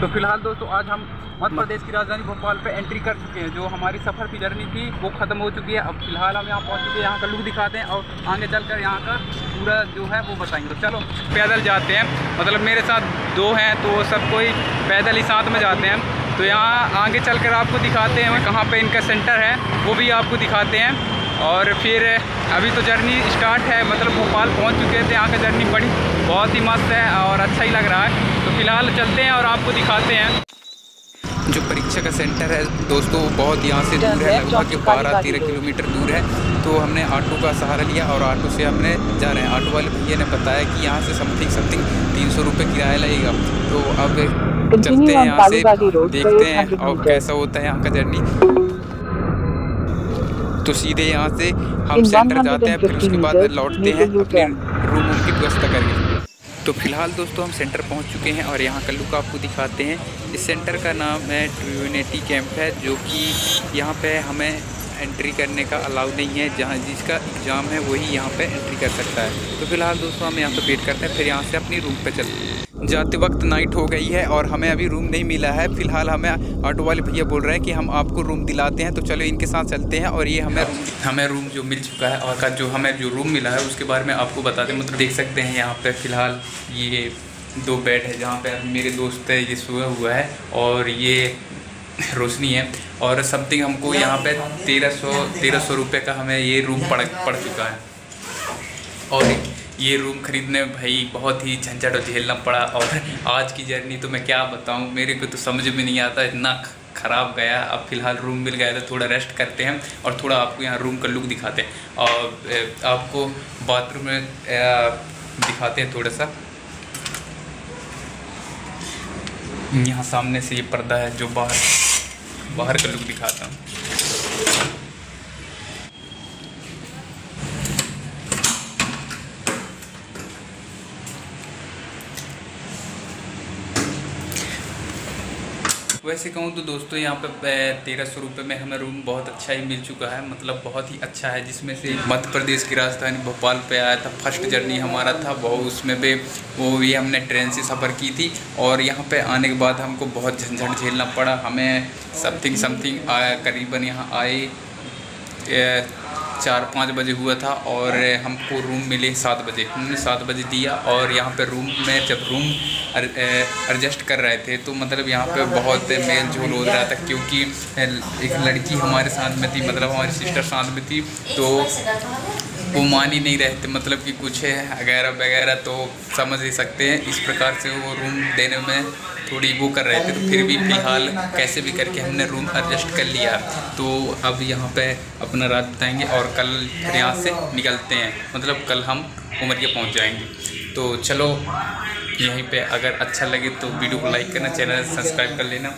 तो फ़िलहाल दोस्तों आज हम मध्य प्रदेश की राजधानी भोपाल पे एंट्री कर चुके हैं जो हमारी सफ़र की जर्नी थी वो ख़त्म हो चुकी है। अब फ़िलहाल हम यहाँ पहुँच चुके हैं यहाँ का लुक दिखाते हैं और आगे चलकर यहाँ का पूरा जो है वो बताएँगे। तो चलो पैदल जाते हैं। मतलब मेरे साथ दो हैं तो सब कोई पैदल ही साथ में जाते हैं। तो यहाँ आगे चलकर आपको दिखाते हैं कहाँ पे इनका सेंटर है वो भी आपको दिखाते हैं। और फिर अभी तो जर्नी स्टार्ट है मतलब भोपाल पहुँच चुके थे यहाँ का जर्नी बड़ी बहुत ही मस्त है और अच्छा ही लग रहा है। तो फ़िलहाल चलते हैं और आपको दिखाते हैं। जो परीक्षा का सेंटर है दोस्तों बहुत यहाँ से दूर है लगभग बारह तेरह किलोमीटर दूर है। तो हमने ऑटो का सहारा लिया और ऑटो से हमने जा रहे हैं। ऑटो वाले भैया ने बताया कि यहाँ से समथिंग समथिंग तीन सौ रुपये किराया लगेगा। तो अब चलते हैं यहाँ से देखते हैं और कैसा होता है यहाँ का जर्नी। तो सीधे यहाँ से हम सेंटर जाते हैं फिर उसके बाद लौटते हैं अपने रूम रूम की व्यवस्था करके। तो फ़िलहाल दोस्तों हम सेंटर पहुँच चुके हैं और यहाँ का लुक आपको दिखाते हैं। इस सेंटर का नाम है ट्रियूनिटी कैंप है जो कि यहाँ पे हमें एंट्री करने का अलाउ नहीं है। जहाँ जिसका एग्ज़ाम है वही यहाँ पे एंट्री कर सकता है। तो फ़िलहाल दोस्तों हम यहाँ पे वेट करते हैं फिर यहाँ से अपनी रूम पे चलते जाते वक्त नाइट हो गई है और हमें अभी रूम नहीं मिला है। फ़िलहाल हमें ऑटो वाले भैया बोल रहे हैं कि हम आपको रूम दिलाते हैं तो चलो इनके साथ चलते हैं और ये हमें रूम हमें रूम जो मिल चुका है और का जो हमें जो रूम मिला है, उसके बारे में आपको बता दें। मतलब देख सकते हैं यहाँ पर फ़िलहाल ये दो बेड है, जहाँ पर मेरे दोस्त है, ये सोया हुआ है और ये रोशनी है और समथिंग हमको यहाँ पे तेरह सौ तेरह सौ रुपये का हमें ये रूम पड़ पड़ चुका है। और ये रूम ख़रीदने में भाई बहुत ही झंझट झेलना पड़ा और आज की जर्नी तो मैं क्या बताऊँ? मेरे को तो समझ में नहीं आता, इतना ख़राब गया। अब फ़िलहाल रूम मिल गया तो थोड़ा रेस्ट करते हैं और थोड़ा आपको यहाँ रूम का लुक दिखाते हैं। और आपको बाथरूम में दिखाते हैं थोड़ा सा। यहाँ सामने से ये पर्दा है जो बाहर बाहर का लुक दिखाता हूँ। वैसे कहूँ तो दोस्तों यहाँ पे तेरह सौ रुपये में हमें रूम बहुत अच्छा ही मिल चुका है। मतलब बहुत ही अच्छा है, जिसमें से मध्य प्रदेश की राजधानी भोपाल पे आया था। फ़र्स्ट जर्नी हमारा था बहुत उसमें भी वो भी हमने ट्रेन से सफ़र की थी। और यहाँ पे आने के बाद हमको बहुत झंझट झेलना पड़ा। हमें समथिंग समथिंग करीबन यहाँ आए चार पाँच बजे हुआ था और हमको रूम मिले सात बजे। हमने सात बजे दिया और यहाँ पे रूम में जब रूम एडजस्ट कर रहे थे तो मतलब यहाँ पे बहुत मेल झोल हो रहा था क्योंकि एक लड़की हमारे साथ में थी मतलब हमारी सिस्टर साथ में थी तो वो मान ही नहीं रहे थे मतलब कि कुछ है, वगैरह वगैरह तो समझ ही सकते हैं। इस प्रकार से वो रूम देने में थोड़ी वो कर रहे थे तो फिर भी फ़िलहाल कैसे भी करके हमने रूम एडजस्ट कर लिया। तो अब यहाँ पे अपना रात बताएँगे और कल फिर यहाँ से निकलते हैं। मतलब कल हम उमरिया पहुँच जाएँगे। तो चलो, यहीं पे अगर अच्छा लगे तो वीडियो को लाइक करना, चैनल सब्सक्राइब कर लेना।